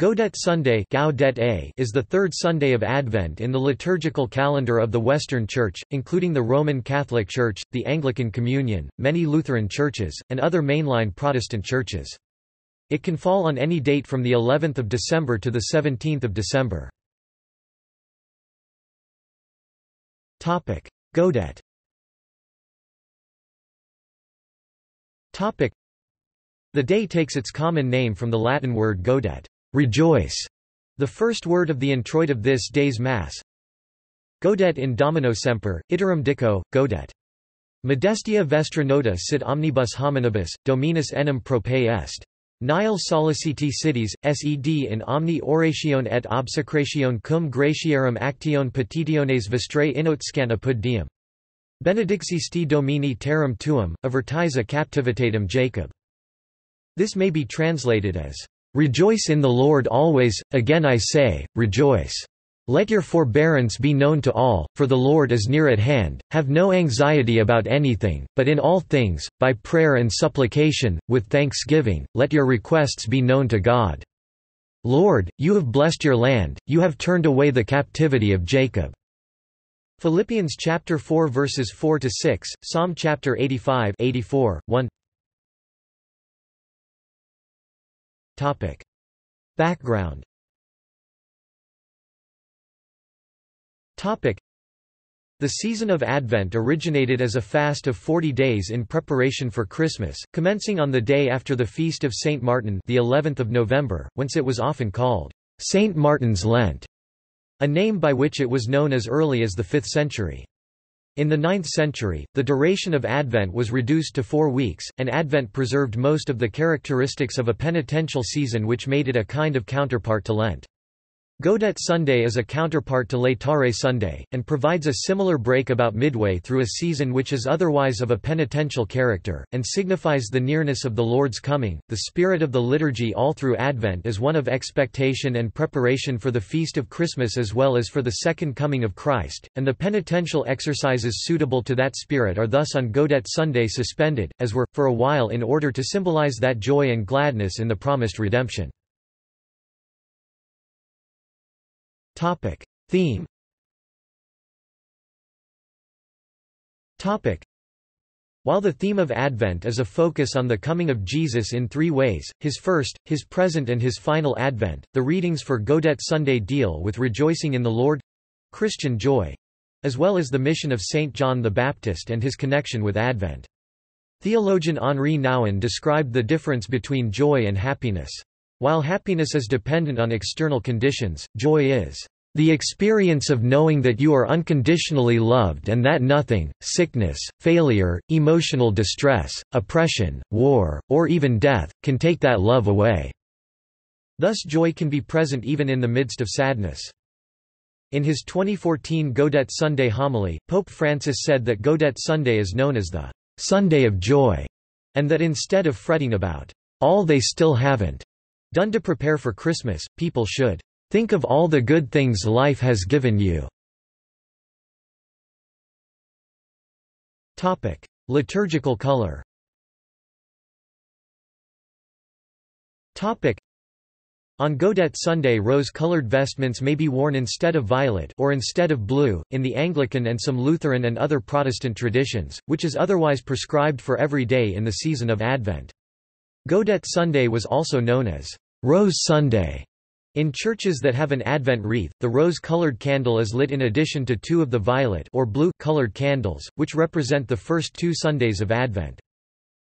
Gaudete Sunday is the third Sunday of Advent in the liturgical calendar of the Western Church, including the Roman Catholic Church, the Anglican Communion, many Lutheran churches, and other mainline Protestant churches. It can fall on any date from the 11th of December to the 17th of December. Gaudete The day takes its common name from the Latin word gaudete rejoice, the first word of the introit of this day's Mass. Gaudete in Domino semper, iterum dico, Gaudete. Modestia vestra nota sit omnibus hominibus, dominus enim prope est. Nihil soliciti cities, sed in omni oratione et obsecratione cum gratiarum actione petitiones vestrae inotscant apud diem. Benedixi domini terram tuum, avertisa captivitatem Jacob. This may be translated as, Rejoice in the Lord always, again I say, rejoice. Let your forbearance be known to all, for the Lord is near at hand, have no anxiety about anything, but in all things, by prayer and supplication, with thanksgiving, let your requests be known to God. Lord, you have blessed your land, you have turned away the captivity of Jacob. Philippians chapter 4 verses 4 to 6, Psalm chapter 85, 84, 1. Topic. Background Topic. The season of Advent originated as a fast of 40 days in preparation for Christmas, commencing on the day after the feast of Saint Martin the 11th of November, whence it was often called Saint Martin's Lent, a name by which it was known as early as the 5th century. In the 9th century, the duration of Advent was reduced to four weeks, and Advent preserved most of the characteristics of a penitential season which made it a kind of counterpart to Lent. Gaudete Sunday is a counterpart to Laetare Sunday, and provides a similar break about midway through a season which is otherwise of a penitential character, and signifies the nearness of the Lord's coming. The spirit of the liturgy all through Advent is one of expectation and preparation for the feast of Christmas as well as for the second coming of Christ, and the penitential exercises suitable to that spirit are thus on Gaudete Sunday suspended, as were, for a while in order to symbolize that joy and gladness in the promised redemption. Topic. Theme Topic. While the theme of Advent is a focus on the coming of Jesus in three ways, his first, his present and his final advent, the readings for Gaudete Sunday deal with rejoicing in the Lord—Christian joy, as well as the mission of Saint John the Baptist and his connection with Advent. Theologian Henri Nouwen described the difference between joy and happiness. While happiness is dependent on external conditions, joy is the experience of knowing that you are unconditionally loved and that nothing, sickness, failure, emotional distress, oppression, war, or even death, can take that love away." Thus joy can be present even in the midst of sadness. In his 2014 Gaudete Sunday homily, Pope Francis said that Gaudete Sunday is known as the Sunday of Joy, and that instead of fretting about all they still haven't Done to prepare for Christmas, people should think of all the good things life has given you. Topic: Liturgical color. Topic: on Gaudete Sunday rose-colored vestments may be worn instead of violet or instead of blue, in the Anglican and some Lutheran and other Protestant traditions, which is otherwise prescribed for every day in the season of Advent. Gaudete Sunday was also known as Rose Sunday. In churches that have an Advent wreath, the rose-colored candle is lit in addition to two of the violet or blue-colored candles, which represent the first two Sundays of Advent.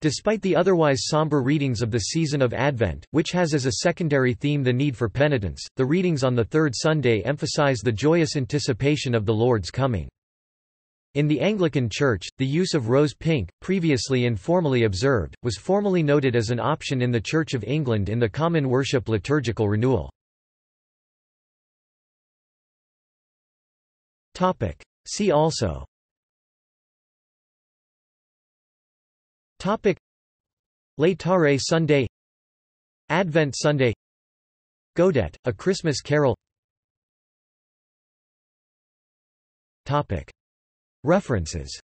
Despite the otherwise somber readings of the season of Advent, which has as a secondary theme the need for penitence, the readings on the third Sunday emphasize the joyous anticipation of the Lord's coming. In the Anglican Church, the use of rose pink, previously informally observed, was formally noted as an option in the Church of England in the Common Worship Liturgical Renewal. See also. Topic. Laetare Sunday. Advent Sunday. Gaudete, A Christmas Carol. Topic References